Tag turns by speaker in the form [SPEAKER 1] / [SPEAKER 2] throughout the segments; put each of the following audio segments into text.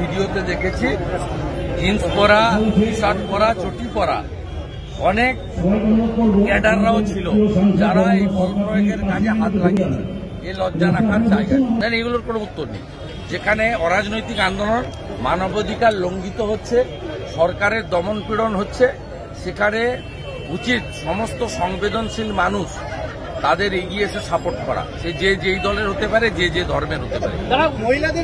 [SPEAKER 1] ভিডিওতে দেখেছি জিন্স পরা, শার্ট পরা, চটি পরা। অনেক ক্যাডাররাও ছিল, যারা এই বল কাজে হাত লাগিয়েছে। এই লজ্জা রাখার জায়গা? এগুলোর কোনো উত্তর নেই। যেখানে অরাজনৈতিক আন্দোলন, মানবাধিকার লঙ্ঘিত হচ্ছে, সরকারের দমন পীড়ন হচ্ছে, সেখানে উচিত সমস্ত সংবেদনশীল মানুষ তাদের এগিয়ে এসে সাপোর্ট করা। সে যে যেই দলের হতে পারে যে যে ধর্মের হতে পারে।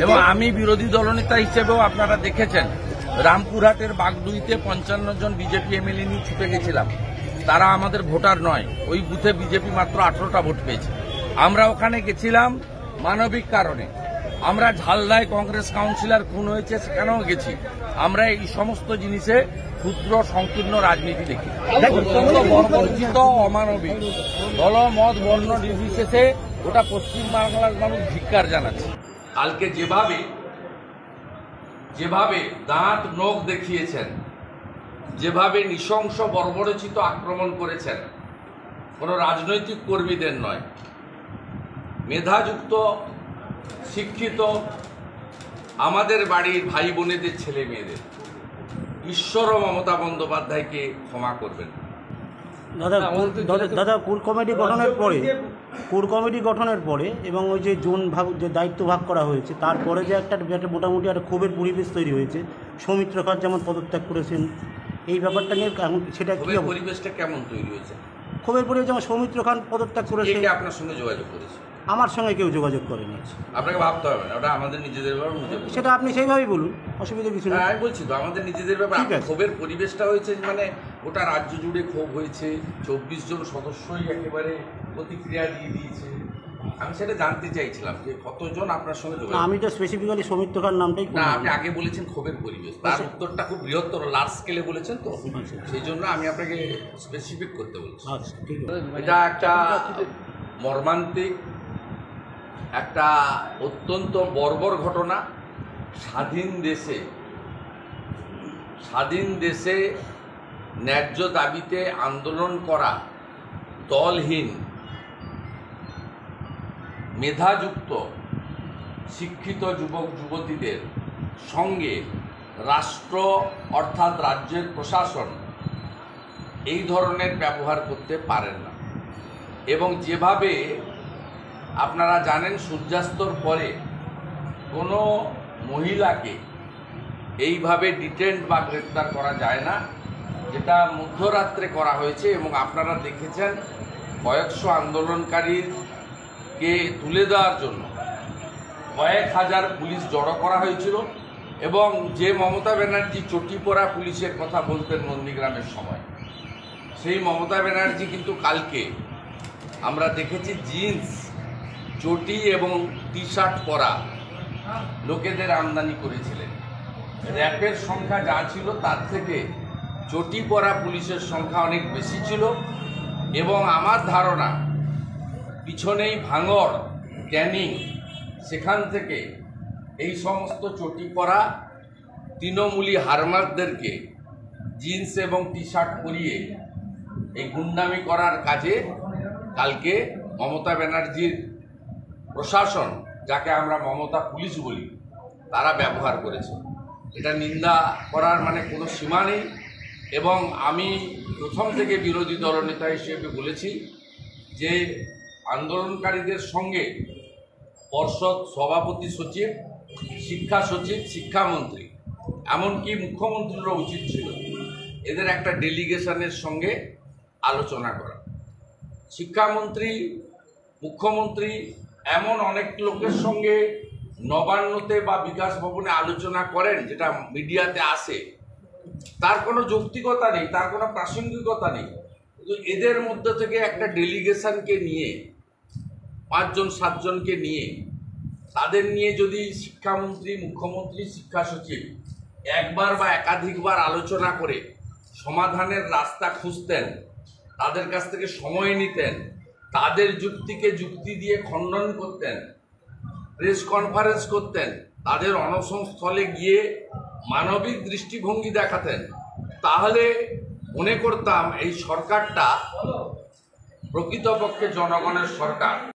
[SPEAKER 1] এবং আমি বিরোধী দলনেতা হিসেবেও আপনারা দেখেছেন রামপুরহাটের বাগডুইতে পঞ্চান্ন জন বিজেপি এমএলএ নিয়ে ছুটে গেছিলাম। তারা আমাদের ভোটার নয় ওই বুথে বিজেপি মাত্র আঠারোটা ভোট পেয়েছে। আমরা ওখানে গেছিলাম মানবিক কারণে। আমরা ঝালদায় কংগ্রেস কাউন্সিলর খুন হয়েছে সেখানেও গেছি। আমরা এই সমস্ত জিনিসে ক্ষুদ্র সংকীর্ণ রাজনীতি দেখি। অত্যন্ত বর্বরচিত অমানবিক দল মত বর্ণ নির্বিশেষে গোটা পশ্চিমবাংলার মানুষ ধিক্কার জানাচ্ছে। কালকে যেভাবে যেভাবে দাঁত নখ দেখিয়েছেন যেভাবে নৃশংস বর্বরচিত আক্রমণ করেছেন কোনো রাজনৈতিক কর্মীদের নয়। মেধাযুক্ত শিক্ষিত আমাদের বাড়ির ভাই বোনেদের ছেলে মেয়েদের। ঈশ্বর ও মমতা বন্দ্যোপাধ্যায়কে ক্ষমা করবেন।
[SPEAKER 2] দাদা দাদা কোর কমিটি গঠনের পরে কোর কমিটি গঠনের পরে এবং ওই যে জোন ভাগ যে দায়িত্ব ভাগ করা হয়েছে তারপরে যে একটা একটা মোটামুটি একটা ক্ষোভের পরিবেশ তৈরি হয়েছে সৌমিত্র খান যেমন পদত্যাগ করেছেন এই ব্যাপারটা নিয়ে এখন সেটা কি
[SPEAKER 1] পরিবেশটা কেমন তৈরি হয়েছে?
[SPEAKER 2] ক্ষোভের পরিবেশ যেমন সৌমিত্র খান পদত্যাগ করেছে।
[SPEAKER 1] আপনার সঙ্গে যোগাযোগ করেছে?
[SPEAKER 2] আমার সঙ্গে কেউ যোগাযোগ করেনি
[SPEAKER 1] আপনাকে ভাবতে হবে না ওটা আমাদের নিজেদের ব্যাপার বুঝে।
[SPEAKER 2] সেটা আপনি সেইভাবেই বলুন অসুবিধা কিছু
[SPEAKER 1] হ্যাঁ,
[SPEAKER 2] নেই
[SPEAKER 1] আমি বলছি তো আমাদের নিজেদের ব্যাপার ক্ষোভের পরিবেশটা হয়েছে মানে ওটা রাজ্য জুড়ে ক্ষোভ হয়েছে চব্বিশ জন সদস্যই একেবারে প্রতিক্রিয়া দিয়ে দিয়েছে। আমি সেটা জানতে চাইছিলাম যে কতজন আপনার সঙ্গে যোগাযোগ
[SPEAKER 2] আমি তো স্পেসিফিক্যালি সৌমিত্র খান নামটাই
[SPEAKER 1] না আপনি আগে বলেছেন ক্ষোভের পরিবেশ তার উত্তরটা খুব বৃহত্তর লার্জ স্কেলে বলেছেন তো? সেই জন্য আমি আপনাকে স্পেসিফিক করতে বলছি।
[SPEAKER 2] আচ্ছা
[SPEAKER 1] এটা একটা মর্মান্তিক একটা অত্যন্ত বর্বর ঘটনা। স্বাধীন দেশে স্বাধীন দেশে ন্যায্য দাবিতে আন্দোলন করা দলহীন, মেধাযুক্ত, শিক্ষিত যুবক, যুবতীদের সঙ্গে রাষ্ট্র অর্থাৎ রাজ্যের প্রশাসন এই ধরনের ব্যবহার করতে পারেন না। এবং যেভাবে আপনারা জানেন সূর্যাস্তর পরে কোনো মহিলাকে এইভাবে ডিটেন্ট বা গ্রেপ্তার করা যায় না, যেটা মধ্যরাত্রে করা হয়েছে এবং আপনারা দেখেছেন কয়েকশো আন্দোলনকারীকে তুলে দেওয়ার জন্য। কয়েক হাজার পুলিশ জড়ো করা হয়েছিল এবং যে মমতা ব্যানার্জি চটি পরা পুলিশের কথা বলতেন নন্দীগ্রামের সময়, সেই মমতা ব্যানার্জি কিন্তু কালকে আমরা দেখেছি জিন্স চটি এবং টি শার্ট পরা লোকেদের আমদানি করেছিলেন। র্যাপের সংখ্যা যা ছিল তার থেকে চটি পরা পুলিশের সংখ্যা অনেক বেশি ছিল এবং আমার ধারণা পিছনেই ভাঙড় ক্যানিং, সেখান থেকে এই সমস্ত চটি পরা তৃণমূলী হারমারদেরকে জিন্স এবং টি শার্ট পরিয়ে এই গুন্ডামি করার কাজে কালকে মমতা ব্যানার্জির প্রশাসন, যাকে আমরা মমতা পুলিশ বলি, তারা ব্যবহার করেছে। এটা নিন্দা করার মানে কোনো সীমা নেই এবং আমি প্রথম থেকে বিরোধী দলনেতা হিসেবে বলেছি যে আন্দোলনকারীদের সঙ্গে পর্ষদ, সভাপতি সচিব, শিক্ষা সচিব, শিক্ষামন্ত্রী, এমনকি মুখ্যমন্ত্রীরও উচিত ছিল এদের একটা ডেলিগেশনের সঙ্গে আলোচনা করা। শিক্ষামন্ত্রী, মুখ্যমন্ত্রী এমন অনেক লোকের সঙ্গে নবান্নতে বা বিকাশ ভবনে আলোচনা করেন, যেটা মিডিয়াতে আসে। তার কোনো যৌক্তিকতা নেই, তার কোনো প্রাসঙ্গিকতা নেই। কিন্তু এদের মধ্যে থেকে একটা ডেলিগেশনকে নিয়ে, পাঁচজন, সাতজনকে নিয়ে, তাদের নিয়ে যদি শিক্ষামন্ত্রী, মুখ্যমন্ত্রী, শিক্ষা সচিব একবার বা একাধিকবার আলোচনা করে সমাধানের রাস্তা খুঁজতেন, তাদের কাছ থেকে সময় নিতেন তাদের যুক্তিকে যুক্তি দিয়ে খণ্ডন করতেন প্রেস কনফারেন্স করতেন, তাদের অনশন স্থলে গিয়ে মানবিক দৃষ্টিভঙ্গি দেখাতেন। তাহলে মনে করতাম এই সরকারটা প্রকৃতপক্ষে জনগণের সরকার।